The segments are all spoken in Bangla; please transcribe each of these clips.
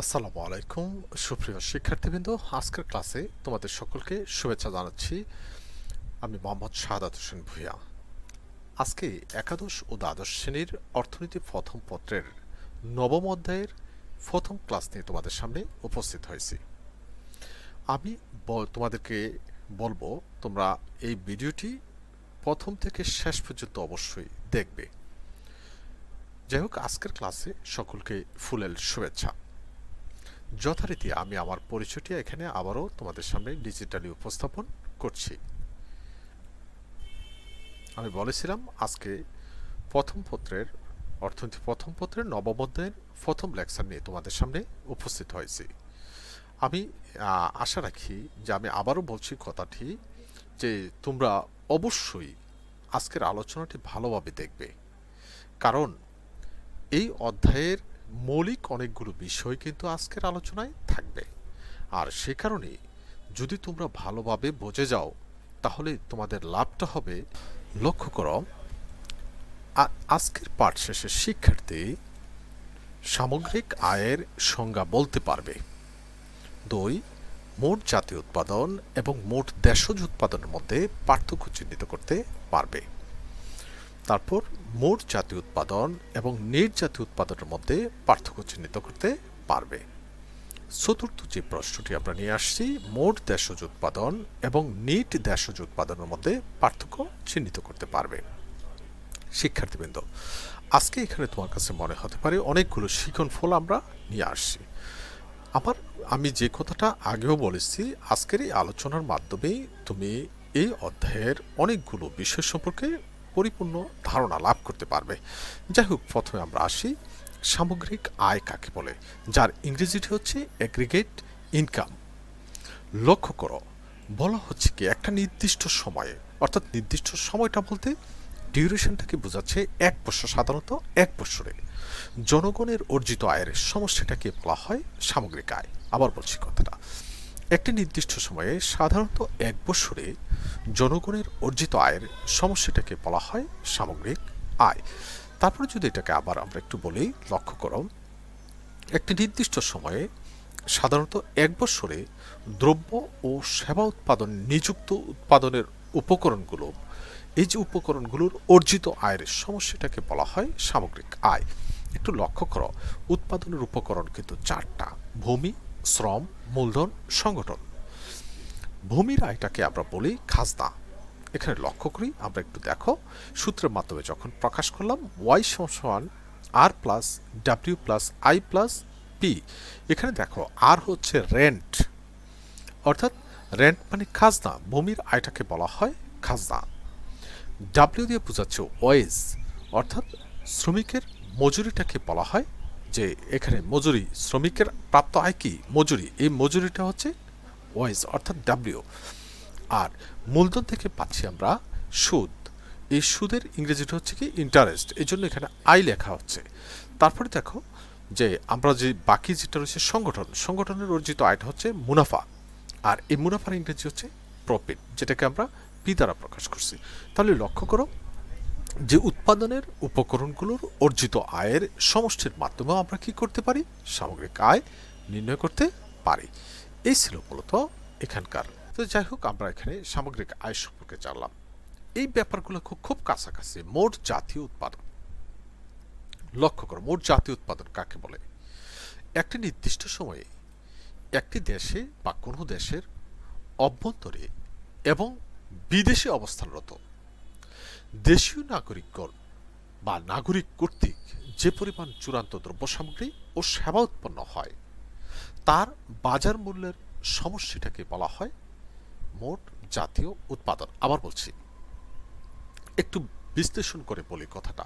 আসসালামু আলাইকুম, সুপ্রিয় শিক্ষার্থীবৃন্দ, আজকের ক্লাসে তোমাদের সকলকে শুভেচ্ছা জানাচ্ছি। আমি মোহাম্মদ শাহাদাত হোসেন ভূঁইয়া। আজকে একাদশ ও দ্বাদশ শ্রেণির অর্থনীতি প্রথম পত্রের নবম অধ্যায়ের প্রথম ক্লাস নিয়ে তোমাদের সামনে উপস্থিত হয়েছি। আমি তোমাদেরকে বলব, তোমরা এই ভিডিওটি প্রথম থেকে শেষ পর্যন্ত অবশ্যই দেখবে। যাই হোক, আজকের ক্লাসে সকলকে ফুলেল শুভেচ্ছা। যথারীতি আমি আমার পরিচয়টি এখানে আবারও তোমাদের সামনে ডিজিটালি উপস্থাপন করছি। আমি বলেছিলাম আজকে প্রথম পত্রের, অর্থনীতি প্রথম পত্রের, নবম অধ্যায়ের প্রথম লেকচার নিয়ে তোমাদের সামনে উপস্থিত হয়েছি। আমি আশা রাখি যে আমি আবারও বলছি কথাটি যে তোমরা অবশ্যই আজকের আলোচনাটি ভালোভাবে দেখবে। কারণ এই অধ্যায়ের মৌলিক অনেকগুলো বিষয় কিন্তু আজকের আলোচনায় থাকবে। আর সে কারণে যদি তোমরা ভালোভাবে বুঝে যাও, তাহলে তোমাদের লাভটা হবে, লক্ষ্য করো আজকের পাঠ শেষে শিক্ষার্থী সামগ্রিক আয়ের সংজ্ঞা বলতে পারবে। দুই, মোট জাতীয় উৎপাদন এবং মোট দেশজ উৎপাদনের মধ্যে পার্থক্য চিহ্নিত করতে পারবে। তারপর মোট জাতীয় উৎপাদন এবং নেট জাতীয় উৎপাদনের মধ্যে পার্থক্য চিহ্নিত করতে পারবে। চতুর্থ যে প্রশ্নটি আমরা নিয়ে আসছি, মোট দেশজ উৎপাদন এবং নেট দেশজ উৎপাদনের মধ্যে পার্থক্য চিহ্নিত করতে পারবে। শিক্ষার্থীবৃন্দ, আজকে এখানে তোমার কাছে মনে হতে পারে অনেকগুলো শিখন ফল আমরা নিয়ে আসছি। আবার আমি যে কথাটা আগেও বলেছি, আজকের এই আলোচনার মাধ্যমেই তুমি এই অধ্যায়ের অনেকগুলো বিষয় সম্পর্কে পরিপূর্ণ ধারণা লাভ করতে পারবে। যাই হোক প্রথমে আমরা আসি সামগ্রিক আয় কাকে বলে, যার ইংরেজিটি হচ্ছে অ্যাগ্রিগেট ইনকাম লক্ষ্য করো, বলা হচ্ছে কি একটা নির্দিষ্ট সময়ে, অর্থাৎ নির্দিষ্ট সময়টা বলতে ডিউরেশনটাকে বোঝাচ্ছে এক বছর সাধারণত এক বছরে। জনগণের অর্জিত আয়ের সমস্যাটাকে বলা হয় সামগ্রিক আয়। আবার বলছি কথাটা। একটি নির্দিষ্ট সময়ে সাধারণত এক বছরে জনগণের অর্জিত আয়ের সমস্যাটাকে বলা হয় সামগ্রিক আয়। তারপরে যদি এটাকে আবার আমরা একটু বলি, লক্ষ্য করো, একটি নির্দিষ্ট সময়ে সাধারণত এক বছরে দ্রব্য ও সেবা উৎপাদন নিযুক্ত উৎপাদনের উপকরণগুলো, এই যে উপকরণগুলোর অর্জিত আয়ের সমস্যাটাকে বলা হয় সামগ্রিক আয়। একটু লক্ষ্য করো, উৎপাদনের উপকরণ কিন্তু চারটা, ভূমি শ্রম, মূলধন, সংগঠন। ভূমির আয়টাকে আমরা বলি খাজনা। এখানে লক্ষ্য করি, আমরা একটু দেখো। সূত্রের মাধ্যমে যখন প্রকাশ করলাম ওয়াই সমান আর plus W plus I plus P এখানে দেখো আর হচ্ছে রেন্ট অর্থাৎ রেন্ট মানে খাজনা। ভূমির আয়টাকে বলা হয় খাজনা। ডাব্লিউ দিয়ে বোঝাচ্ছে ওয়েজ অর্থাৎ শ্রমিকের মজুরিটাকে বলা হয় যে এখানে মজুরি, শ্রমিকের প্রাপ্ত আয় কি? মজুরি। এই মজুরিটা হচ্ছে ওয়েজ অর্থাৎ ডাব্লিউ। আর মূলধন থেকে পাচ্ছি আমরা সুদ। এই সুদের ইংরেজিটা হচ্ছে কি? ইন্টারেস্ট এই জন্য এখানে আই লেখা হচ্ছে। তারপরে দেখো যে আমরা যে বাকি যেটা রয়েছে সংগঠন, সংগঠনের অর্জিত আয়টা হচ্ছে মুনাফা। আর এই মুনাফার ইংরেজি হচ্ছে প্রফিট যেটাকে আমরা পি দ্বারা প্রকাশ করছি। তাহলে লক্ষ্য করো যে উৎপাদনের উপকরণগুলোর অর্জিত আয়ের সমষ্টির মাধ্যমেও আমরা কি করতে পারি? সামগ্রিক আয় নির্ণয় করতে পারি। এই ছিল মূলত এখানকার। তো যাই হোক, আমরা এখানে সামগ্রিক আয় সম্পর্কে জানলাম। এই ব্যাপারগুলো খুব খুব কাছাকাছি। মোট জাতীয় উৎপাদন। লক্ষ্য করো, মোট জাতীয় উৎপাদন কাকে বলে? একটি নির্দিষ্ট সময়ে একটি দেশে বা কোনো দেশের অভ্যন্তরে এবং বিদেশে অবস্থানরত দেশীয় নাগরিকগণ বা নাগরিক কর্তৃক যে পরিমাণ চূড়ান্ত দ্রব্য সামগ্রী ও সেবা উৎপন্ন হয়, তার বাজার মূল্যের সমষ্টিটাকে বলা হয় মোট জাতীয় উৎপাদন। আবার বলছি, একটু বিশ্লেষণ করে বলি কথাটা।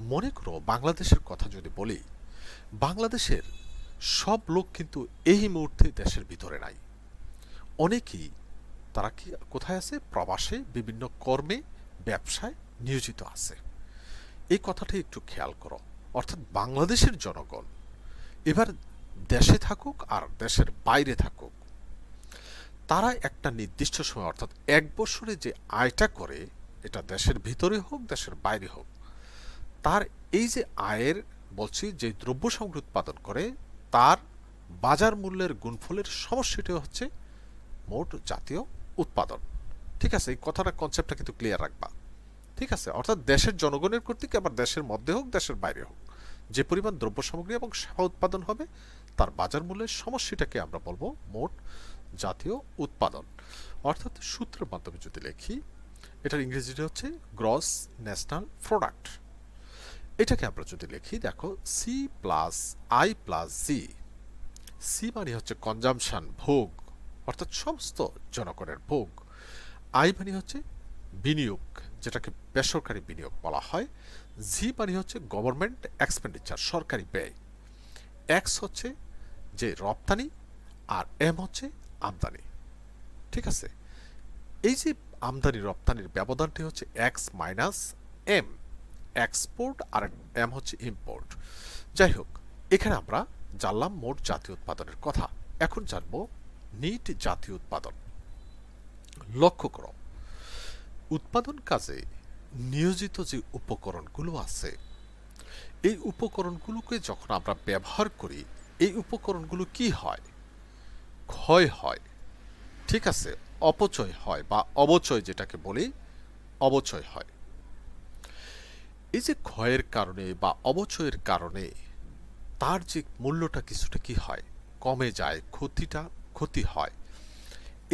মনে করো বাংলাদেশের কথা যদি বলি, বাংলাদেশের সব লোক কিন্তু এই মুহূর্তে দেশের ভিতরে নাই। অনেকেই তারা কি কোথায় আছে? প্রবাসে, বিভিন্ন কর্মে ব্যবসায় নিয়োজিত আছে। এই কথাটা একটু খেয়াল করো। অর্থাৎ বাংলাদেশের জনগণ এবার দেশে থাকুক আর দেশের বাইরে থাকুক, তারা একটা নির্দিষ্ট সময়, অর্থাৎ এক বছরে যে আয়টা করে, এটা দেশের ভিতরে হোক, দেশের বাইরে হোক, তার এই যে আয়ের, বলছি যে দ্রব্য সামগ্রী উৎপাদন করে, তার বাজার মূল্যের গুণফলের সমষ্টিটা হচ্ছে মোট জাতীয় উৎপাদন। ঠিক আছে, এই কথাটা কনসেপ্টটা কিন্তু ক্লিয়ার রাখবা। ঠিক আছে, অর্থাৎ দেশের জনগণের কর্তৃক আবার দেশের মধ্যে হোক, দেশের বাইরে হোক, যে পরিমাণ দ্রব্য সামগ্রী এবং সেবা উৎপাদন হবে, তার বাজার মূল্যের সমষ্টিটাকে আমরা বলব মোট জাতীয় উৎপাদন। অর্থাৎ সূত্রের মাধ্যমে যদি লিখি, এটার ইংরেজিটা হচ্ছে গ্রস ন্যাশনাল প্রোডাক্ট এটাকে আমরা যদি লিখি, দেখো C plus I plus G C মানে হচ্ছে কনজামশন ভোগ, অর্থাৎ সমস্ত জনগণের ভোগ। আই মানে হচ্ছে বিনিয়োগ, যেটাকে বেসরকারি বিনিয়োগ বলা হয়। জি মানে হচ্ছে গভর্নমেন্ট এক্সপেন্ডিচার, সরকারি ব্যয়। এক্স হচ্ছে যে রপ্তানি আর এম হচ্ছে আমদানি। ঠিক আছে? এই যে আমদানি রপ্তানির ব্যবধানটি হচ্ছে এক্স মাইনাস এম, এক্সপোর্ট আর এম হচ্ছে ইম্পোর্ট। যাই হোক, এখানে আমরা জানলাম মোট জাতীয় উৎপাদনের কথা। এখন জানব নিট জাতীয় উৎপাদন। লক্ষ্য করো, উৎপাদন কাজে নিয়োজিত যে উপকরণগুলো আছে, এই উপকরণগুলোকে যখন আমরা ব্যবহার করি, এই উপকরণগুলো কি হয়? ক্ষয় হয়, ঠিক আছে? অপচয় হয় বা অবচয় যেটাকে বলি, অবচয় হয়। এই যে ক্ষয়ের কারণে বা অবচয়ের কারণে তার যে মূল্যটা কিছুটা কি হয়? কমে যায়, ক্ষতিটা ক্ষতি হয়।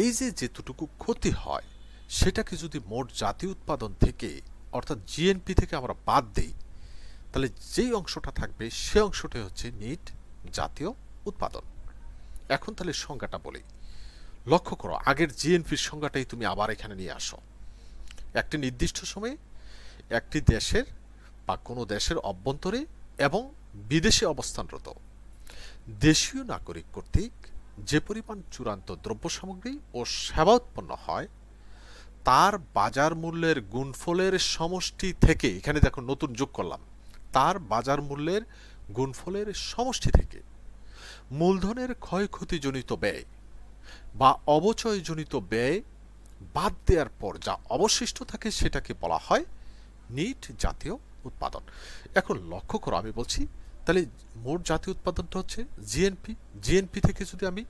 এই যে যেতটুকু ক্ষতি হয়, সেটাকে যদি মোট জাতীয় উৎপাদন থেকে, অর্থাৎ জিএনপি থেকে আমরা বাদ দেই, তাহলে যেই অংশটা থাকবে, সে অংশটাই হচ্ছে নিট জাতীয় উৎপাদন। এখন তাহলে সংজ্ঞাটা বলি। লক্ষ্য করো, আগের জিএনপির সংজ্ঞাটাই তুমি আবার এখানে নিয়ে আসো। একটি নির্দিষ্ট সময়ে একটি দেশের বা কোনো দেশের অভ্যন্তরে এবং বিদেশে অবস্থানরত দেশীয় নাগরিক কর্তৃক যে পরিমাণ চূড়ান্ত দ্রব্য সামগ্রী ও সেবা উৎপন্ন হয়, তার বাজার মূল্যের গুণফলের সমষ্টি থেকে, এখানে দেখো নতুন যোগ করলাম, তার বাজার মূল্যের গুণফলের সমষ্টি থেকে মূলধনের ক্ষয়ক্ষতিজনিত ব্যয় বা অবচয়জনিত ব্যয় বাদ দেওয়ার পর যা অবশিষ্ট থাকে সেটাকে বলা হয় নিট জাতীয় উৎপাদন। এখন লক্ষ্য করো, আমি বলছি তাহলে মোট জাতীয় উৎপাদনটা হচ্ছে জিএনপি জিএনপি থেকে যদি আমি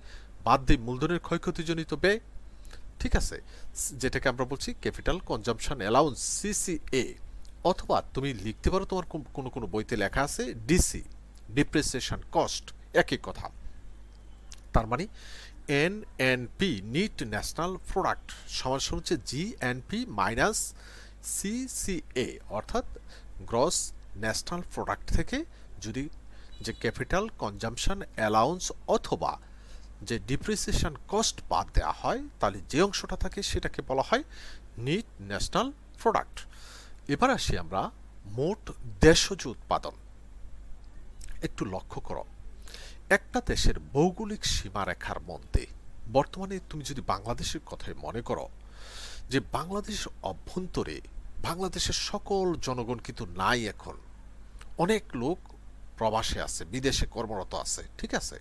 বাদ দিই মূলধনের ক্ষয়ক্ষতিজনিত ব্যয়, ঠিক আছে, যেটাকে আমরা বলছি ক্যাপিটাল কনজামশন অ্যালাউন্স সিসিএ অথবা তুমি লিখতে পারো তোমার কোনো কোনো বইতে লেখা আছে ডিসি ডিপ্রেসিয়েশন কস্ট একই কথা। তার মানে N N P net national product সমান হচ্ছে G N P minus CCA অর্থাৎ গ্রস ন্যাশনাল প্রোডাক্ট থেকে যদি যে ক্যাপিটাল কনজামশন অ্যালাউন্স অথবা যে ডিপ্রিসিয়েশন কস্ট বাদ দেওয়া হয়, তাহলে যে অংশটা থাকে সেটাকে বলা হয় নিট ন্যাশনাল প্রোডাক্ট। এবার আসি আমরা মোট দেশজ উৎপাদন। একটু লক্ষ্য করো, একটা দেশের ভৌগোলিক সীমারেখার মধ্যে, বর্তমানে তুমি যদি বাংলাদেশের কথাই মনে করো, যে বাংলাদেশের অভ্যন্তরে বাংলাদেশের সকল জনগণ কিন্তু নাই এখন। অনেক লোক প্রবাসে আছে, বিদেশে কর্মরত আছে, ঠিক আছে?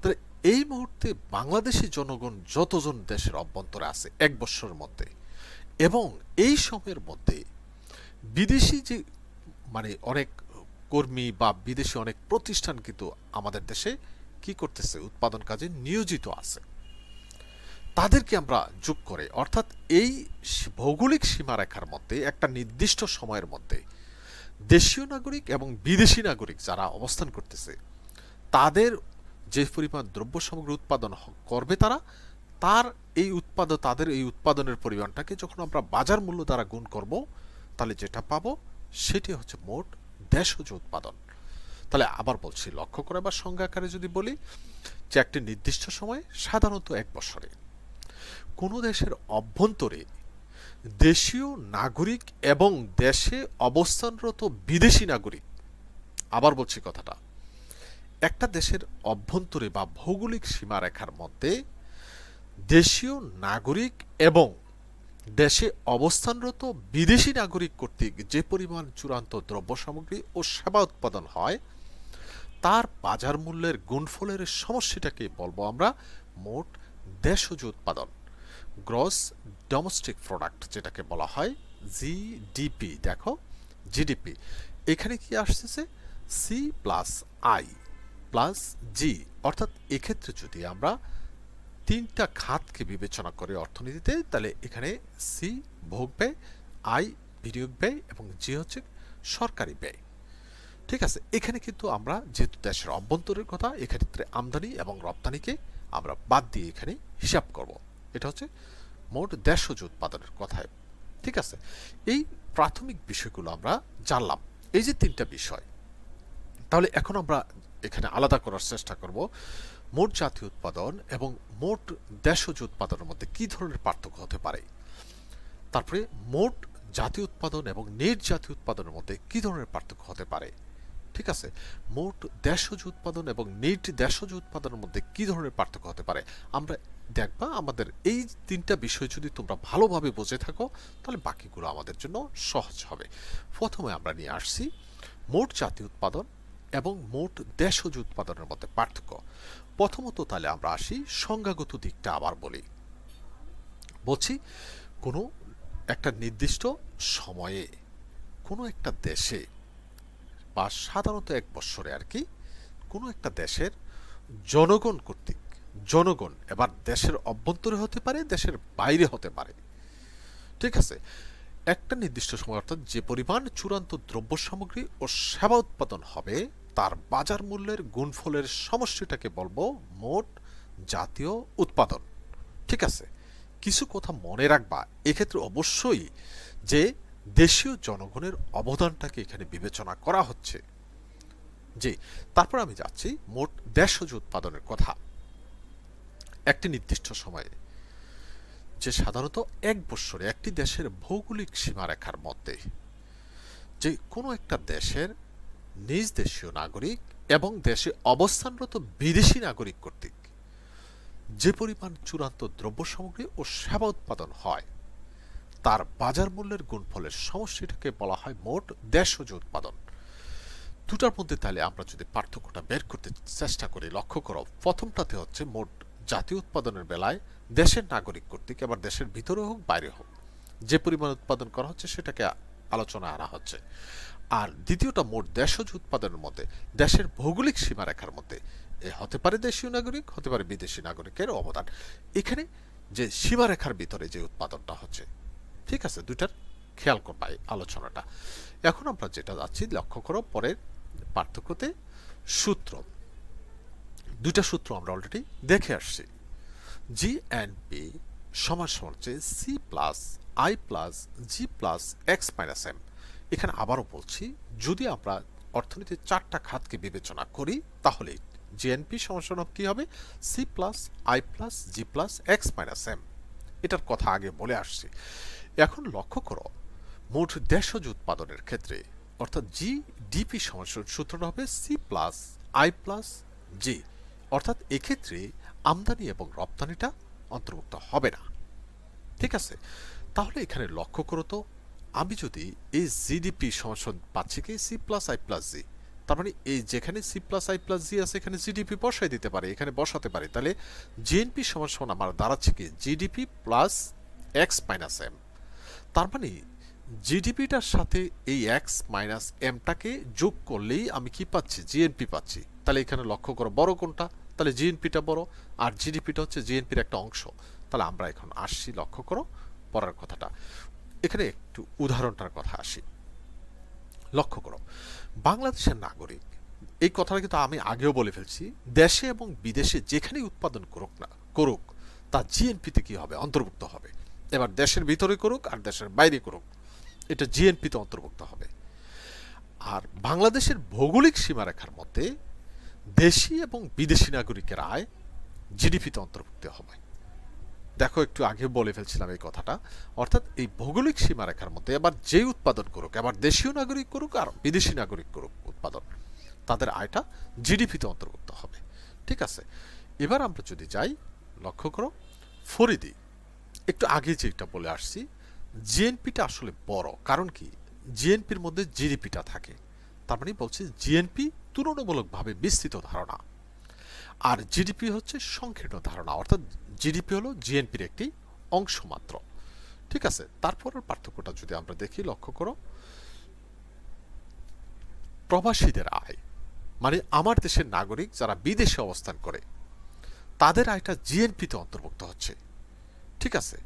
তাহলে এই মুহূর্তে বাংলাদেশি জনগণ যতজন দেশের অভ্যন্তরে আছে, এক বছরের মধ্যে, এবং এই সময়ের মধ্যে বিদেশি যে মানে অনেক কর্মী বা বিদেশি অনেক প্রতিষ্ঠান কিন্তু আমাদের দেশে কি করতেছে, উৎপাদন কাজে নিয়োজিত আছে। তাদেরকে আমরা যোগ করে, অর্থাৎ এই ভৌগোলিক সীমারেখার মধ্যে, একটা নির্দিষ্ট সময়ের মধ্যে দেশীয় নাগরিক এবং বিদেশি নাগরিক যারা অবস্থান করতেছে, তাদের যে পরিমাণ দ্রব্য সামগ্রী উৎপাদন করবে তারা, তার এই উৎপাদন তাদের এই উৎপাদনের পরিমাণটাকে যখন আমরা বাজার মূল্য দ্বারা গুণ করব, তাহলে যেটা পাবো সেটি হচ্ছে মোট দেশজ উৎপাদন। তাহলে আবার বলছি, লক্ষ্য করে বা সংজ্ঞাকারে যদি বলি, যে একটি নির্দিষ্ট সময় সাধারণত এক বছরে কোনো দেশের অভ্যন্তরে দেশীয় নাগরিক এবং দেশে অবস্থানরত বিদেশি নাগরিক। আবার বলছি কথাটা। একটা দেশের অভ্যন্তরে বা ভৌগোলিক সীমারেখার মধ্যে দেশীয় নাগরিক এবং দেশে অবস্থানরত বিদেশি নাগরিক কর্তৃক যে পরিমাণ চূড়ান্ত দ্রব্য সামগ্রী ও সেবা উৎপাদন হয়, তার বাজার মূল্যের গুণফলের সমস্যাটাকে বলব আমরা মোট দেশজ উৎপাদন। গ্রস ডোমেস্টিক প্রোডাক্ট যেটাকে বলা হয় জিডিপি দেখো জিডিপি এখানে কি আসতেছে? C plus I plus G অর্থাৎ এক্ষেত্রে যদি আমরা তিনটা খাতকে বিবেচনা করে অর্থনীতিতে, তাহলে এখানে সি ভোগ ব্যয় আই বিনিয়োগ ব্যয় এবং জি হচ্ছে সরকারি ব্যয়। ঠিক আছে, এখানে কিন্তু আমরা যেহেতু দেশের অভ্যন্তরের কথা, এক্ষেত্রে আমদানি এবং রপ্তানিকে আমরা বাদ দিয়ে এখানে হিসাব করব। এটা হচ্ছে মোট দেশজ উৎপাদনের কথায়। ঠিক আছে? এই প্রাথমিক বিষয়গুলো আমরা জানলাম। এই যে তিনটা বিষয়, তাহলে এখন আমরা এখানে আলাদা করার চেষ্টা করব। মোট জাতীয় উৎপাদন এবং মোট দেশজ উৎপাদনের মধ্যে কি ধরনের পার্থক্য হতে পারে? তারপরে মোট জাতীয় উৎপাদন এবং নেট জাতীয় উৎপাদনের মধ্যে কি ধরনের পার্থক্য হতে পারে? ঠিক আছে? মোট দেশজ উৎপাদন এবং নেট দেশজ উৎপাদনের মধ্যে কি ধরনের পার্থক্য হতে পারে? আমরা দেখবা আমাদের এই তিনটা বিষয় যদি তোমরা ভালোভাবে বুঝে থাকো, তাহলে বাকিগুলো আমাদের জন্য সহজ হবে। প্রথমে আমরা নিয়ে আসছি মোট জাতীয় উৎপাদন এবং মোট দেশজ উৎপাদনের মধ্যে পার্থক্য। প্রথমত তাহলে আমরা আসি সংজ্ঞাগত দিকটা আবার বলি। বলছি, কোনো একটা নির্দিষ্ট সময়ে, কোনো একটা দেশে বা সাধারণত এক বৎসরে আর কি, কোনো একটা দেশের জনগণ কর্তৃক জনগণ এবার দেশের অভ্যন্তরে হতে পারে, দেশের বাইরে হতে পারে। ঠিক আছে? একটা নির্দিষ্ট সময় অর্থাৎ যে পরিমাণ চূড়ান্ত দ্রব্য সামগ্রী ও সেবা উৎপাদন হবে, তার বাজার মূল্যের গুণফলের সমষ্টিটাকে বলব মোট জাতীয় উৎপাদন। ঠিক আছে? কিছু কথা মনে রাখবা। এক্ষেত্রে অবশ্যই যে দেশীয় জনগণের অবদানটাকে এখানে বিবেচনা করা হচ্ছে। জি, তারপর আমি যাচ্ছি মোট দেশজ উৎপাদনের কথা। একটি নির্দিষ্ট সময়ে, যে সাধারণত এক বৎসরে একটি দেশের ভৌগোলিক সীমারেখার মধ্যে যে কোনো একটা দেশের নিজ দেশীয় নাগরিক এবং দেশে অবস্থানরত বিদেশি নাগরিক কর্তৃক যে পরিমাণ চূড়ান্ত দ্রব্য সামগ্রী ও সেবা উৎপাদন হয়, তার বাজার মূল্যের গুণফলের সমষ্টিটাকে বলা হয় মোট দেশজ উৎপাদন। দুটার মধ্যে তাহলে আমরা যদি পার্থক্যটা বের করতে চেষ্টা করি, লক্ষ্য করো, প্রথমটাতে হচ্ছে মোট জাতীয় উৎপাদনের বেলায় দেশের নাগরিক কর্তৃক, এবার দেশের ভিতরে হোক, বাইরে হোক, যে পরিমাণ উৎপাদন করা হচ্ছে সেটাকে আলোচনা আনা হচ্ছে। আর দ্বিতীয়টা মোট দেশজ উৎপাদনের মধ্যে, দেশের ভৌগোলিক সীমারেখার মধ্যে, এ হতে পারে দেশীয় নাগরিক, হতে পারে বিদেশি নাগরিকের অবদান। এখানে যে সীমারেখার ভিতরে যে উৎপাদনটা হচ্ছে, ঠিক আছে, দুইটার খেয়াল করবা এই আলোচনাটা। এখন আমরা যেটা যাচ্ছি, লক্ষ্য করো, পরের পার্থক্যতে সূত্র। দুইটা সূত্র আমরা অলরেডি দেখে আসছি। জি অ্যান্ড পি সমান সমান হচ্ছে C plus I plus G plus X minus M এখানে আবারও বলছি, যদি আমরা অর্থনীতির চারটা খাতকে বিবেচনা করি, তাহলে জিএনপি সমান কি হবে? C plus I plus G plus X minus M এটার কথা আগে বলে আসছি। এখন লক্ষ্য করো, মোট দেশজ উৎপাদনের ক্ষেত্রে, অর্থাৎ জি ডিপি সমান সূত্রটা হবে C plus I plus G অর্থাৎ এক্ষেত্রে আমদানি এবং রপ্তানিটা অন্তর্ভুক্ত হবে না। ঠিক আছে? তাহলে এখানে লক্ষ্য করো তো, আমি যদি এই জিডিপি সমান পাচ্ছি কি? C plus I plus G তার মানে এই যেখানে C plus I plus G আছে, এখানে জিডিপি বসাই দিতে পারে, এখানে বসাতে পারে। তাহলে জিএনপি সমান আমার দাঁড়াচ্ছে কি? GDP plus X minus M তার মানে জিডিপিটার সাথে এই এক্স মাইনাস এমটাকে যোগ করলেই আমি কি পাচ্ছি? জিএনপি পাচ্ছি। তাহলে এখানে লক্ষ্য করো, বড় কোনটা? তাহলে জিএনপিটা বড় আর জিডিপিটা হচ্ছে জিএনপির একটা অংশ। তাহলে আমরা এখন আসছি, লক্ষ্য করো পড়ার কথাটা। এখানে একটু উদাহরণটার কথা আসি। লক্ষ্য করো, বাংলাদেশের নাগরিক, এই কথাটা কিন্তু আমি আগেও বলে ফেলছি, দেশে এবং বিদেশে যেখানেই উৎপাদন করুক না, করুক, তা জিএনপিতে কি হবে? অন্তর্ভুক্ত হবে। এবার দেশের ভিতরে করুক আর দেশের বাইরে করুক, এটা জিএনপিতে অন্তর্ভুক্ত হবে। আর বাংলাদেশের ভৌগোলিক সীমারেখার মধ্যে দেশি এবং বিদেশি নাগরিকের আয় জিডিপিতে অন্তর্ভুক্ত হবে। দেখো, একটু আগে বলে ফেলছিলাম এই কথাটা। অর্থাৎ এই ভৌগোলিক সীমারেখার মধ্যে এবার যে উৎপাদন করুক, এবার দেশীয় নাগরিক করুক আর বিদেশি নাগরিক করুক উৎপাদন, তাদের আয়টা জিডিপিতে অন্তর্ভুক্ত হবে। ঠিক আছে? এবার আমরা যদি যাই, লক্ষ্য করো, ফরিদি, একটু আগে যেটা বলে আসছি জিএনপিটা আসলে বড়। কারণ কি? জিএনপির মধ্যে জিডিপিটা থাকে। তার মানে বলছে জিএনপি তুলনামূলকভাবে বিস্তৃত ধারণা। আর জিডিপি হচ্ছে সংকীর্ণ ধারণা, অর্থাৎ জিডিপি হলো জিএনপির একটি অংশ মাত্র। ঠিক আছে, তারপরের পার্থক্যটা যদি আমরা দেখি, লক্ষ্য করো। প্রবাসীদের আয় মানে আমার দেশের নাগরিক যারা বিদেশে অবস্থান করে, তাদের আয়টা জিএনপিতে অন্তর্ভুক্ত হচ্ছে। ঠিক আছে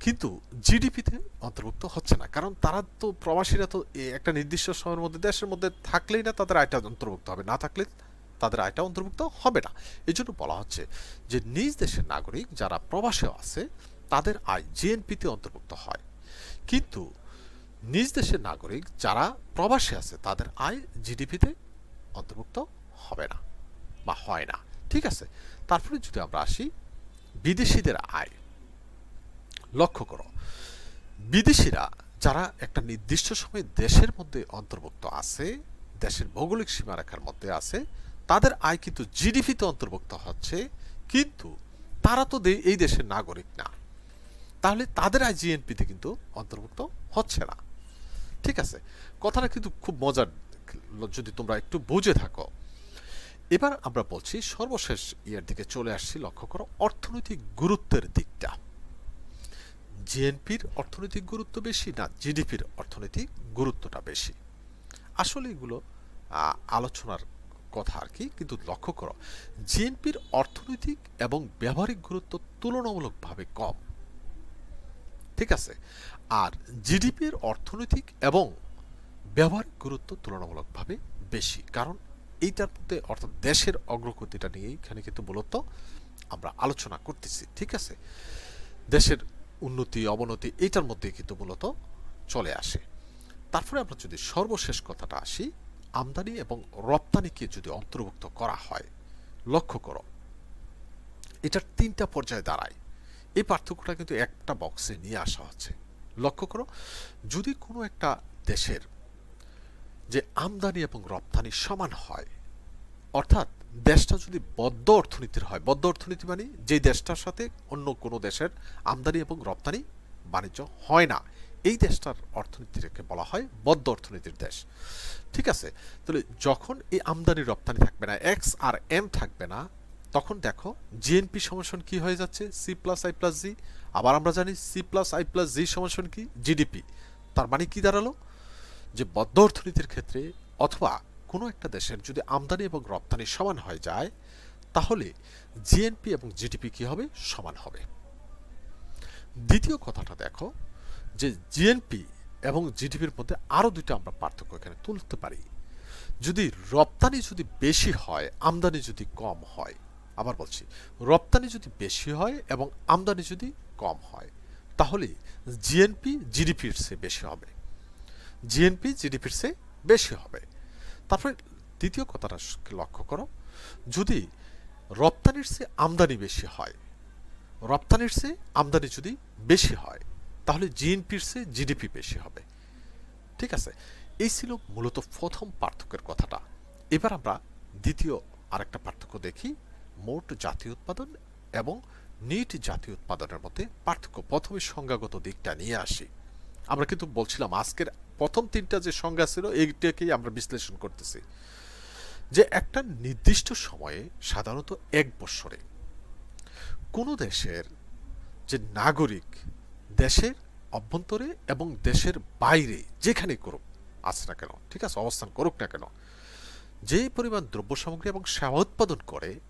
কিন্তু জিডিপিতে অন্তর্ভুক্ত হচ্ছে না। কারণ তারা তো প্রবাসীরা তো একটা নির্দিষ্ট সময়ের মধ্যে, দেশের মধ্যে থাকলেই না তাদের আয়টা অন্তর্ভুক্ত হবে। না থাকলে তাদের আয়টা অন্তর্ভুক্ত হবে না। এই জন্য বলা হচ্ছে যে নিজ দেশের নাগরিক যারা প্রবাসে আছে, তাদের আয় জিএনপিতে অন্তর্ভুক্ত হয়। কিন্তু নিজ দেশের নাগরিক যারা প্রবাসে আছে, তাদের আয় জিডিপিতে অন্তর্ভুক্ত হবে না বা হয় না। ঠিক আছে? তারপরে যদি আমরা আসি বিদেশিদের আয়। লক্ষ্য করো। বিদেশিরা যারা একটা নির্দিষ্ট সময় দেশের মধ্যে অন্তর্ভুক্ত আছে, দেশের ভৌগোলিক সীমারেখার মধ্যে আছে, তাদের আয় কিন্তু জিডিপিতে অন্তর্ভুক্ত হচ্ছে, কিন্তু তারা তো এই দেশের নাগরিক না। তাহলে তাদের আয় জিএনপিতে কিন্তু অন্তর্ভুক্ত হচ্ছে না। ঠিক আছে? কথাটা কিন্তু খুব মজার। যদি তোমরা একটু বুঝে থাকো। এবার আমরা বলছি সর্বশেষ ইয়ের দিকে চলে আসছি। লক্ষ্য করো, অর্থনৈতিক গুরুত্বের দিকটা। জিএনপির অর্থনৈতিক গুরুত্ব বেশি না জিডিপির অর্থনৈতিক গুরুত্বটা বেশি? আসলে এগুলো আলোচনার কথা আর কি, কিন্তু লক্ষ্য করো, জিএনপির অর্থনৈতিক এবং ব্যবহারিক গুরুত্ব তুলনামূলকভাবে কম। ঠিক আছে? আর জিডিপির অর্থনৈতিক এবং ব্যবহারিক গুরুত্ব তুলনামূলকভাবে বেশি, কারণ এইটার মধ্যে, অর্থাৎ দেশের অগ্রগতিটা নিয়ে এখানে কিন্তু মূলত আমরা আলোচনা করতেছি। ঠিক আছে? দেশের উন্নতি, অবনতি, এইটার মধ্যে কিন্তু মূলত চলে আসে। তারপরে আমরা যদি সর্বশেষ কথাটা আসি, আমদানি এবং রপ্তানিকে যদি অন্তর্ভুক্ত করা হয়, লক্ষ্য করো, এটার তিনটা পর্যায়ে দাঁড়ায়। এই পার্থক্যটা কিন্তু একটা বক্সে নিয়ে আসা হচ্ছে। লক্ষ্য করো, যদি কোনো একটা দেশের যে আমদানি এবং রপ্তানি সমান হয়, অর্থাৎ দেশটা যদি বদ্ধ অর্থনীতির হয়, বদ্ধ অর্থনীতি মানে যে দেশটার সাথে অন্য কোনো দেশের আমদানি এবং রপ্তানি বাণিজ্য হয় না। এই দেশটার অর্থনীতিকে বলা হয় বদ্ধ অর্থনীতির দেশ। ঠিক আছে? তাহলে যখন এই আমদানি রপ্তানি থাকবে না এক্স আর এম থাকবে না, তখন দেখো জিএনপি সমস্যন কি হয়ে যাচ্ছে? C plus I plus G আবার আমরা জানি C plus I plus G সমস্যন কি? জিডিপি তার মানে কি দাঁড়াল? যে বদ্ধ অর্থনীতির ক্ষেত্রে অথবা কোনো একটা দেশের যদি আমদানি এবং রপ্তানি সমান হয়ে যায়, তাহলে জিএনপি এবং জিডিপি কি হবে? সমান হবে। দ্বিতীয় কথাটা দেখো, যে জিএনপি এবং জিডিপির মধ্যে আরও দুইটা আমরা পার্থক্য এখানে তুলতে পারি। যদি রপ্তানি যদি বেশি হয়, আমদানি যদি কম হয়, আবার বলছি, রপ্তানি যদি বেশি হয় এবং আমদানি যদি কম হয়, তাহলে জিএনপি জিডিপির চেয়ে বেশি হবে। জিএনপি জিডিপির চেয়ে বেশি হবে। তারপরে দ্বিতীয় কথাটা লক্ষ্য করো। যদি রপ্তানির চেয়ে আমদানি বেশি হয়, রপ্তানির চেয়ে আমদানি যদি বেশি হয়, তাহলে জিএনপির চেয়ে জিডিপি বেশি হবে। ঠিক আছে? এই ছিল মূলত প্রথম পার্থক্যের কথাটা। এবার আমরা দ্বিতীয় আরেকটা পার্থক্য দেখি। মোট জাতীয় উৎপাদন এবং নিট জাতীয় উৎপাদনের মধ্যে পার্থক্য। প্রথমে সংজ্ঞাগত দিকটা নিয়ে আসি। আমরা কিন্তু বলছিলাম, আজকের প্রথম তিনটা যে সংজ্ঞা ছিল, এইটাকেই আমরা বিশ্লেষণ করতেছি। যে একটা নির্দিষ্ট সময়ে সাধারণত এক বছরে কোনো দেশের যে নাগরিক, দেশের অভ্যন্তরে এবং দেশের বাইরে যেখানে করুক, আছে না কেন, ঠিক আছে, অবস্থান করুক না কেন যে পরিমাণ দ্রব্য সামগ্রী এবং সেবা উৎপাদন করে,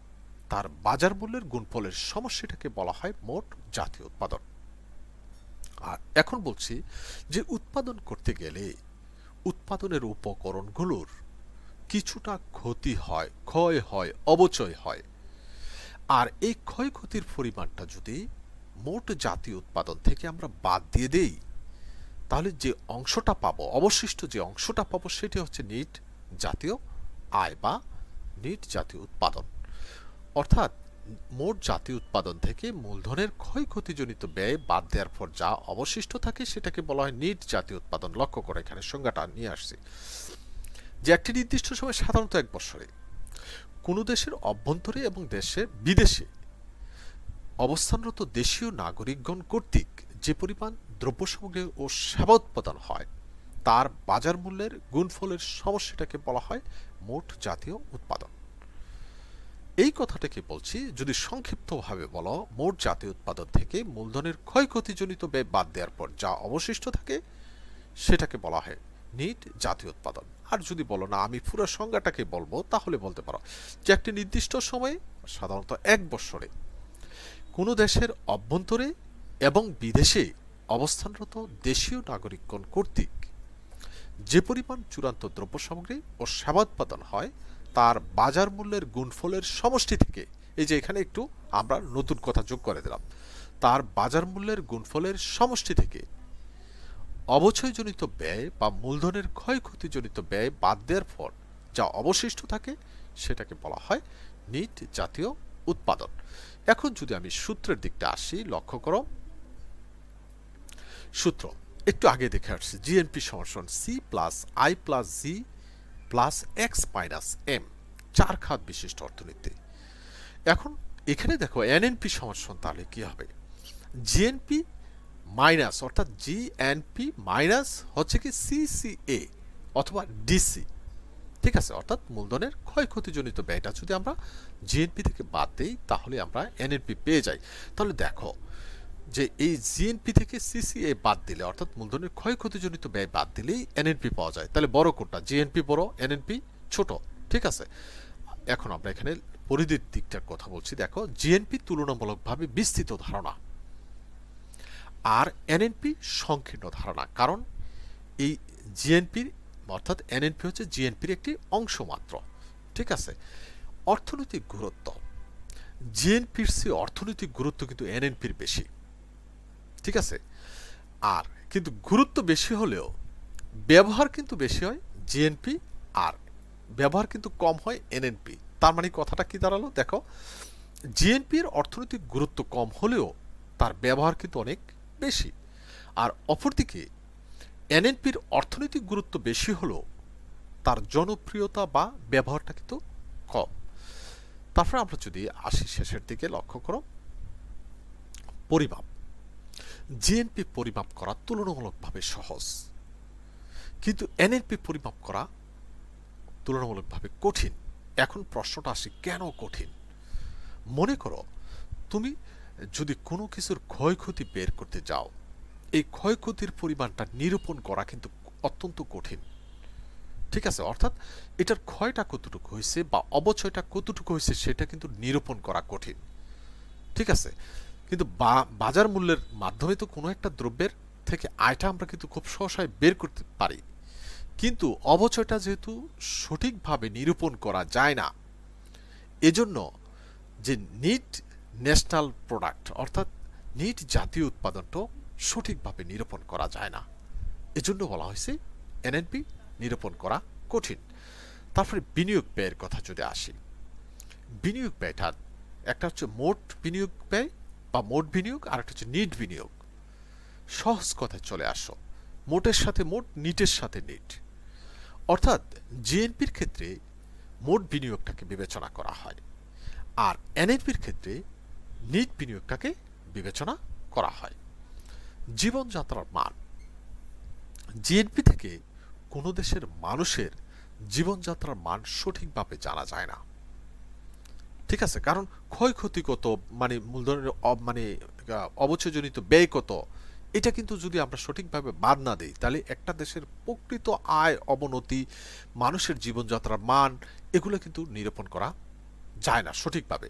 তার বাজার মূল্যের গুণফলের সমস্যাটাকে বলা হয় মোট জাতীয় উৎপাদন। আর এখন বলছি যে উৎপাদন করতে গেলে উৎপাদনের উপকরণগুলোর কিছুটা ক্ষতি হয়, ক্ষয় হয়, অবচয় হয়। আর এই ক্ষয়ক্ষতির পরিমাণটা যদি মোট জাতীয় উৎপাদন থেকে আমরা বাদ দিয়ে দেই, তাহলে যে অংশটা পাবো, অবশিষ্ট যে অংশটা পাবো, সেটি হচ্ছে নিট জাতীয় আয় বা নিট জাতীয় উৎপাদন। অর্থাৎ মোট জাতীয় উৎপাদন থেকে মূলধনের ক্ষয়ক্ষতিজনিত ব্যয় বাদ দেওয়ার পর যা অবশিষ্ট থাকে সেটাকে বলা হয় নিট জাতীয় উৎপাদন। লক্ষ্য করে এখানে সংজ্ঞাটা নিয়ে আসছি। যে একটি নির্দিষ্ট সময় সাধারণত এক বছরে কোনো দেশের অভ্যন্তরে এবং দেশে বিদেশে অবস্থানরত দেশীয় নাগরিকগণ কর্তৃক যে পরিমাণ দ্রব্য সামগ্রী ও সেবা উৎপাদন হয়, তার বাজার মূল্যের গুণফলের সমস্যাটাকে বলা হয় মোট জাতীয় উৎপাদন। এই কথাটাকে বলছি, যদি সংক্ষিপ্তভাবে বলো, মোট জাতীয় উৎপাদন থেকে মূলধনের ক্ষয়ক্ষতিজনিত ব্যয় বাদ দেওয়ার পর যা অবশিষ্ট থাকে, সেটাকে বলা হয় নিট জাতীয় উৎপাদন। আর যদি বলো, না, আমি পুরো সংজ্ঞাটাকে বলব, তাহলে বলতে পারো যে একটি নির্দিষ্ট সময়ে, সাধারণত এক বৎসরে, কোনো দেশের অভ্যন্তরে এবং বিদেশে অবস্থানরত দেশীয় নাগরিকগণ কর্তৃক যে পরিমাণ চূড়ান্ত দ্রব্য সামগ্রী ও সেবা উৎপাদন হয় তার বাজার মূল্যের গুণফলের সমষ্টি থেকে। এই যে এখানে একটু আমরা নতুন কথা যোগ করে দিলাম। তার বাজার মূল্যের গুণফলের সমষ্টি থেকে। অবচয়জনিত ব্যয় বা মূলধনের ক্ষয়ক্ষতিজনিত ব্যয় বাদ দেওয়ার পর যা অবশিষ্ট থাকে, সেটাকে বলা হয় নিট জাতীয় উৎপাদন। এখন যদি আমি সূত্রের দিকটা আসি, লক্ষ্য করো। সূত্র, একটু আগে দেখে আসছি। জিএনপি সমান C plus I plus G plus X minus M চার খাত বিশিষ্ট অর্থনীতি। এখন এখানে দেখো এনএনপি সমর্থন তাহলে কি হবে? জিএনপি মাইনাস অর্থাৎ জিএনপি মাইনাস হচ্ছে কি সিসিএ অথবা ডিসি ঠিক আছে? অর্থাৎ মূলধনের ক্ষয়ক্ষতিজনিত ব্যয়টা যদি আমরা জিএনপি থেকে বাদ দিই, তাহলে আমরা এনএনপি পেয়ে যাই। তাহলে দেখো যে এই জিএনপি থেকে সিসিএ বাদ দিলে অর্থাৎ মূলধনের ক্ষয়ক্ষতিজনিত ব্যয় বাদ দিলেই এনএনপি পাওয়া যায় তাহলে বড় কোনটা জিএনপি বড় এনএনপি ছোট ঠিক আছে এখন আমরা এখানে পরিধির দিকটার কথা বলছি দেখো জিএনপি তুলনামূলকভাবে বিস্তৃত ধারণা আর এনএনপি সংকীর্ণ ধারণা কারণ এই জিএনপির অর্থাৎ এনএনপি হচ্ছে জিএনপির একটি অংশ মাত্র ঠিক আছে অর্থনৈতিক গুরুত্ব জিএনপির চেয়ে অর্থনৈতিক গুরুত্ব কিন্তু এনএনপির বেশি ঠিক আছে? আর কিন্তু গুরুত্ব বেশি হলেও ব্যবহার কিন্তু বেশি হয় জিএনপি আর ব্যবহার কিন্তু কম হয় এনএনপি তার মানে কথাটা কি দাঁড়াল? দেখো জিএনপির অর্থনৈতিক গুরুত্ব কম হলেও তার ব্যবহার কিন্তু অনেক বেশি। আর অপরদিকে এনএনপির অর্থনৈতিক গুরুত্ব বেশি হলেও তার জনপ্রিয়তা বা ব্যবহারটা কিন্তু কম। তারপরে আমরা যদি আসি শেষের দিকে, লক্ষ্য করো, পরিমাপ। জিএনপি পরিমাপ করা তুলনামূলকভাবে সহজ। কিন্তু এনএনপি পরিমাপ করা তুলনামূলকভাবে কঠিন। এখন প্রশ্নটা আসে, কেন কঠিন? মনে করো, তুমি যদি কোনো কিছুর ক্ষয়ক্ষতি বের করতে যাও, এই ক্ষয়ক্ষতির পরিমাণটা নিরূপণ করা কিন্তু অত্যন্ত কঠিন। ঠিক আছে? অর্থাৎ এটার ক্ষয়টা কতটুকু হয়েছে বা অবচয়টা কতটুকু হয়েছে সেটা কিন্তু নিরূপণ করা কঠিন। ঠিক আছে? কিন্তু বাজার মূল্যের মাধ্যমে তো কোনো একটা দ্রব্যের থেকে আয়টা আমরা কিন্তু খুব সহসায় বের করতে পারি। কিন্তু অবচয়টা যেহেতু সঠিকভাবে নিরূপণ করা যায় না, এজন্য যে নিট ন্যাশনাল প্রোডাক্ট অর্থাৎ নিট জাতীয় উৎপাদনটা সঠিকভাবে নিরূপণ করা যায় না। এজন্য বলা হয়েছে এনএনপি নিরূপণ করা কঠিন। তারপরে বিনিয়োগ ব্যয়ের কথা যদি আসি, বিনিয়োগ ব্যয়টা একটা হচ্ছে মোট বিনিয়োগ ব্যয় বা মোট বিনিয়োগ, আর একটা হচ্ছে নিট বিনিয়োগ। সহজ কথায় চলে আসো। মোটের সাথে মোট, নিটের সাথে নিট। অর্থাৎ জিএনপির ক্ষেত্রে মোট বিনিয়োগটাকে বিবেচনা করা হয়, আর এনএনপির ক্ষেত্রে নিট বিনিয়োগটাকে বিবেচনা করা হয়। জীবনযাত্রার মান। জিএনপি থেকে কোনো দেশের মানুষের জীবনযাত্রার মান সঠিকভাবে জানা যায় না। ঠিক আছে, কারণ ক্ষয়ক্ষতি কত মানে মূলধনের মানে অবচয়জনিত ব্যয় কত এটা কিন্তু যদি আমরা সঠিকভাবে বাদ না দিই, তাহলে একটা দেশের প্রকৃত আয় অবনতি, মানুষের জীবনযাত্রার মান, এগুলো কিন্তু নিরূপণ করা যায় না সঠিকভাবে।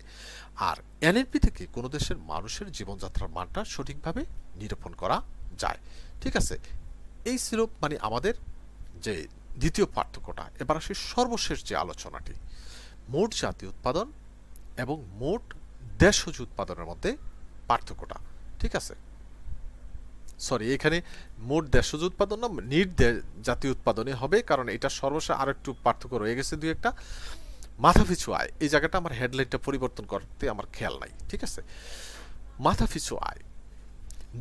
আর এনএনপি থেকে কোনো দেশের মানুষের জীবনযাত্রার মানটা সঠিকভাবে নিরূপণ করা যায়। ঠিক আছে, এই ছিল মানে আমাদের যে দ্বিতীয় পার্থক্যটা। এবার আসি সর্বশেষ যে আলোচনাটি। মোট জাতীয় উৎপাদন এবং মোট দেশজ উৎপাদনের মধ্যে পার্থক্যটা, ঠিক আছে? সরি এখানে মোট দেশজ উৎপাদন না নিট জাতীয় উৎপাদনে হবে, কারণ এটা সর্বশেষ আর একটু পার্থক্য রয়ে গেছে দুই একটা। মাথাপিছু আয়, এই জায়গাটা আমার হেডলাইনটা পরিবর্তন করতে আমার খেয়াল নাই, ঠিক আছে? মাথাপিছু আয়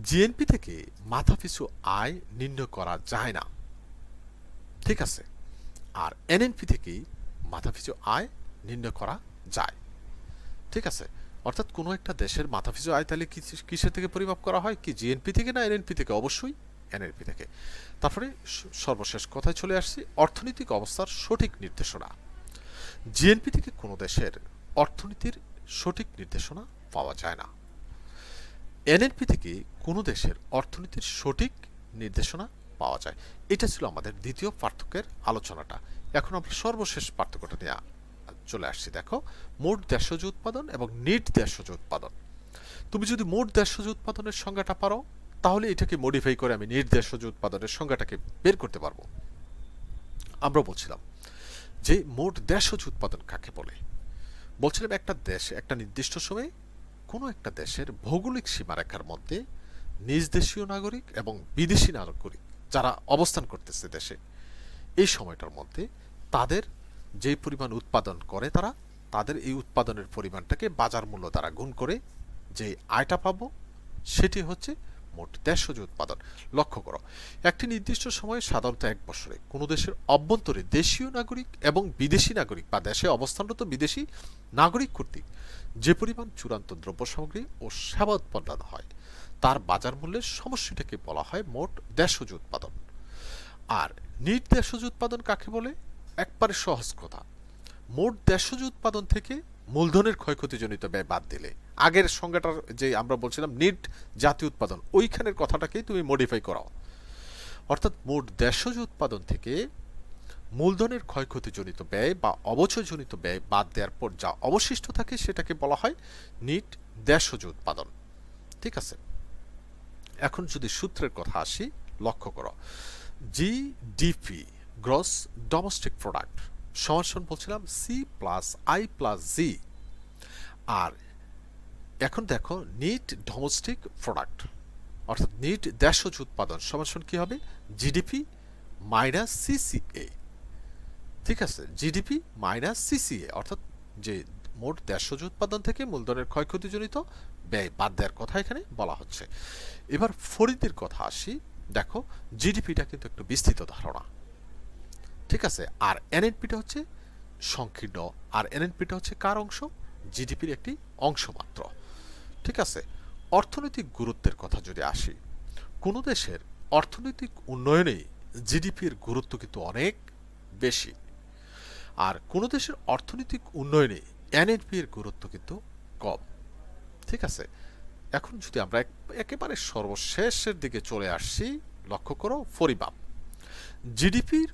জিএনপি থেকে মাথাপিছু আয় নির্ণয় করা যায় না, ঠিক আছে? আর এনএনপি থেকেই মাথাপিছু আয় নির্ণয় করা যায়। ঠিক আছে। অর্থাৎ কোনো একটা দেশের মাথাপিছু আয় তাহলে কিসের থেকে পরিমাপ করা হয়? কি জিএনপি থেকে না এনএনপি থেকে? অবশ্যই এনএনপি থেকে। তারপরে সর্বশেষ কথায় চলে আসছি, অর্থনৈতিক অবস্থার সঠিক নির্দেশনা। জিএনপি থেকে কোনো দেশের অর্থনীতির সঠিক নির্দেশনা পাওয়া যায় না। এনএনপি থেকে কোনো দেশের অর্থনীতির সঠিক নির্দেশনা পাওয়া যায়। এটা ছিল আমাদের দ্বিতীয় পার্থক্যের আলোচনাটা। এখন আমরা সর্বশেষ পার্থক্যটা নিয়ে চলে আসছি, দেখো। মোট দেশজ উৎপাদন এবং নিট দেশজ উৎপাদন। তুমি যদি মোট দেশজ উৎপাদনের সংজ্ঞাটা পারো, তাহলে এটাকে মডিফাই করে আমি নিট দেশজ উৎপাদনের সংজ্ঞাটাকে বের করতে পারব। আমরা বলছিলাম যে মোট দেশজ উৎপাদন কাকে বলে? বলছিলাম একটা দেশ একটা নির্দিষ্ট সময়ে কোনো একটা দেশের ভৌগোলিক সীমারেখার মধ্যে নিজ দেশীয় নাগরিক এবং বিদেশি নাগরিক যারা অবস্থান করতেছে দেশে, এই সময়টার মধ্যে তাদের যে পরিমাণ উৎপাদন করে তারা, তাদের এই উৎপাদনের পরিমাণটাকে বাজার মূল্য দ্বারা গুণ করে যে আয়টা পাবো, সেটি হচ্ছে মোট দেশজ উৎপাদন। লক্ষ্য করো, একটি নির্দিষ্ট সময়ে সাধারণত এক বছরে কোনো দেশের অভ্যন্তরে দেশীয় নাগরিক এবং বিদেশি নাগরিক বা দেশে অবস্থানরত বিদেশি নাগরিক কর্তৃক যে পরিমাণ চূড়ান্ত দ্রব্য সামগ্রী ও সেবা উৎপাদন হয়, তার বাজার মূল্যের সমষ্টিটাকে বলা হয় মোট দেশজ উৎপাদন। আর নিট দেশজ উৎপাদন কাকে বলে? একবারে সহজ কথা মোট দেশজ উৎপাদন থেকে মূলধনের ক্ষয়ক্ষতিজনিত ব্যয় বাদ দিলে। আগের সংজ্ঞাটার যে আমরা বলছিলাম নিট জাতীয় উৎপাদন, ওইখানের কথাটাকেই তুমি মডিফাই করাও। অর্থাৎ মোট দেশজ উৎপাদন থেকে মূলধনের ক্ষয়ক্ষতিজনিত ব্যয় বা অবচয়জনিত ব্যয় বাদ দেওয়ার পর যা অবশিষ্ট থাকে সেটাকে বলা হয় নিট দেশজ উৎপাদন। ঠিক আছে? এখন যদি সূত্রের কথা আসি, লক্ষ্য করো। জিডিপি গ্রস ডোমেস্টিক প্রোডাক্ট সমান বলছিলাম C plus I plus G আর এখন দেখো নিট ডোমেস্টিক প্রোডাক্ট অর্থাৎ নিট দেশজ উৎপাদন, সমান কি হবে? জিডিপি মাইনাস সিসিএ ঠিক আছে জিডিপি মাইনাস সিসিএ অর্থাৎ যে মোট দেশজ উৎপাদন থেকে মূলধনের ক্ষয়ক্ষতিজনিত ব্যয় বাদ দেওয়ার কথা এখানে বলা হচ্ছে। এবার ফরিদের কথা আসি। দেখো জিডিপিটা কিন্তু একটু বিস্তৃত ধারণা। ঠিক আছে, আর এনএনপিটা হচ্ছে সংকীর্ণ, আর এনএনপিটা হচ্ছে কার অংশ? জিডিপির একটি অংশ মাত্র। ঠিক আছে, অর্থনৈতিক গুরুত্বের কথা যদি আসি, কোনো দেশের অর্থনৈতিক উন্নয়নে জিডিপির গুরুত্ব কিন্তু অনেক বেশি। আর কোনো দেশের অর্থনৈতিক উন্নয়নে এনএনপির গুরুত্ব কিন্তু কম। ঠিক আছে, এখন যদি আমরা একেবারে সর্বশেষের দিকে চলে আসছি লক্ষ্য করো পরিমাপ জিডিপির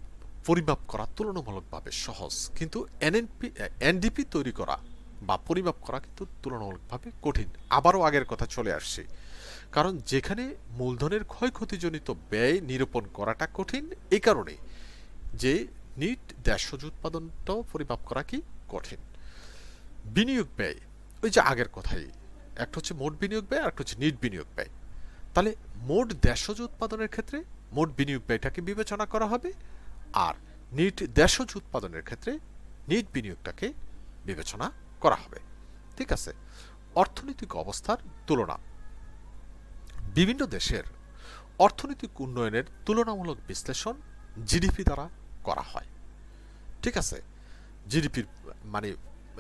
পরিমাপ করা তুলনামূলকভাবে সহজ। কিন্তু এনএনপি এনডিপি তৈরি করা বা পরিমাপ করা কিন্তু তুলনামূলকভাবে কঠিন। আবারও আগের কথা চলে আসছি। কারণ যেখানে মূলধনের ক্ষয়ক্ষতিজনিত ব্যয় নিরূপণ করাটা কঠিন, এ কারণে যে নিট দেশজ উৎপাদনটাও পরিমাপ করা কি কঠিন। বিনিয়োগ ব্যয়, ওই যে আগের কথাই। একটা হচ্ছে মোট বিনিয়োগ ব্যয় আর একটা হচ্ছে নিট বিনিয়োগ ব্যয়। তাহলে মোট দেশজ উৎপাদনের ক্ষেত্রে মোট বিনিয়োগ ব্যয়টাকে বিবেচনা করা হবে। আর নিট দেশজ উৎপাদনের ক্ষেত্রে নিট বিনিয়োগটাকে বিবেচনা করা হবে। ঠিক আছে? অর্থনৈতিক অবস্থার তুলনা। বিভিন্ন দেশের অর্থনৈতিক উন্নয়নের তুলনামূলক বিশ্লেষণ জিডিপি দ্বারা করা হয়। ঠিক আছে? জিডিপির মানে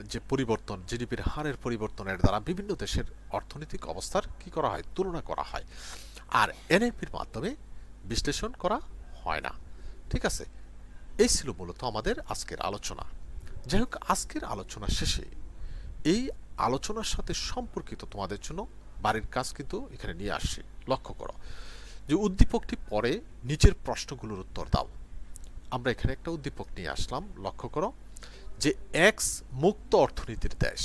যে পরিবর্তন জিডিপির হারের পরিবর্তনের দ্বারা বিভিন্ন দেশের অর্থনৈতিক অবস্থার কি করা হয়? তুলনা করা হয়। আর এনএপির মাধ্যমে বিশ্লেষণ করা হয় না। ঠিক আছে? এই ছিল মূলত আমাদের আজকের আলোচনা। যাই হোক আজকের আলোচনা শেষে এই আলোচনার সাথে সম্পর্কিত তোমাদের জন্য বাড়ির কাজ কিন্তু এখানে নিয়ে আসছি। লক্ষ্য করো যে উদ্দীপকটি পরে নিচের প্রশ্নগুলোর উত্তর দাও। আমরা এখানে একটা উদ্দীপক নিয়ে আসলাম। লক্ষ্য করো যে এক্স মুক্ত অর্থনীতির দেশ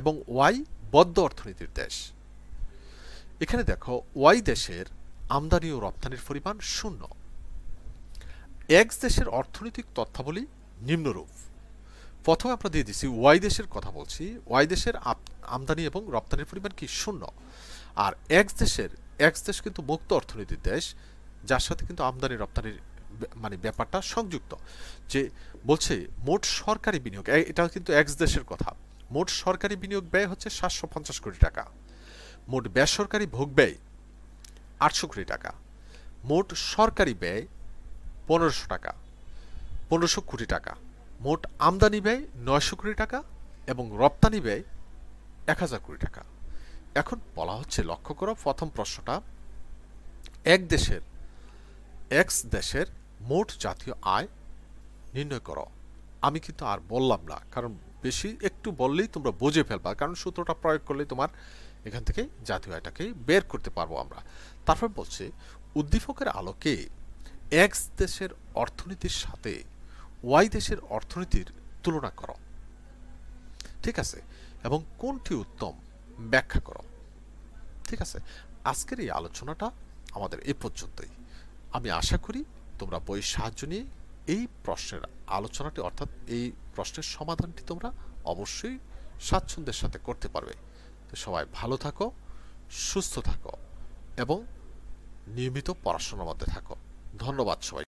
এবং ওয়াই বদ্ধ অর্থনীতির দেশ। এখানে দেখো ওয়াই দেশের আমদানি ও রপ্তানির পরিমাণ শূন্য। এক্স দেশের অর্থনৈতিক তথ্যাবলী নিম্নরূপ। প্রথমে আমরা দিয়ে দিচ্ছি ওয়াই দেশের কথা বলছি। ওয়াই দেশের আমদানি এবং রপ্তানির পরিমাণ কি শূন্য? আর এক্স দেশের এক্স দেশ কিন্তু মুক্ত অর্থনীতির দেশ, যার সাথে কিন্তু আমদানি, রপ্তানির মানে ব্যাপারটা সংযুক্ত। যে বলছে মোট সরকারি বিনিয়োগ এটা কিন্তু এক্স দেশের কথা। মোট সরকারি বিনিয়োগ ব্যয় হচ্ছে সাতশো পঞ্চাশ কোটি টাকা। মোট বেসরকারি ভোগ ব্যয় আটশো কোটি টাকা। মোট সরকারি ব্যয় পনেরোশো টাকা, পনেরোশো কোটি টাকা, মোট আমদানি ব্যয় নয়শো কোটি টাকা এবং রপ্তানি ব্যয় এক হাজার কোটি টাকা। এখন বলা হচ্ছে, লক্ষ্য করো, প্রথম প্রশ্নটা, এক দেশের এক্স দেশের মোট জাতীয় আয় নির্ণয় করো। আমি কিন্তু আর বললাম না, কারণ বেশি একটু বললেই তোমরা বুঝে ফেলবা, কারণ সূত্রটা প্রয়োগ করলে তোমার এখান থেকে জাতীয় আয়টাকে বের করতে পারব আমরা। তারপর বলছে, উদ্দীপকের আলোকে এক্স দেশের অর্থনীতির সাথে ওয়াই দেশের অর্থনীতির তুলনা করো। ঠিক আছে? এবং কোনটি উত্তম ব্যাখ্যা করো। ঠিক আছে? আজকের এই আলোচনাটা আমাদের এ পর্যন্তই। আমি আশা করি তোমরা বইয়ের সাহায্য নিয়ে এই প্রশ্নের আলোচনাটি, অর্থাৎ এই প্রশ্নের সমাধানটি তোমরা অবশ্যই স্বাচ্ছন্দ্যের সাথে করতে পারবে। তো সবাই ভালো থাকো, সুস্থ থাকো এবং নিয়মিত পড়াশোনার মধ্যে থাকো। ধন্যবাদ সবাই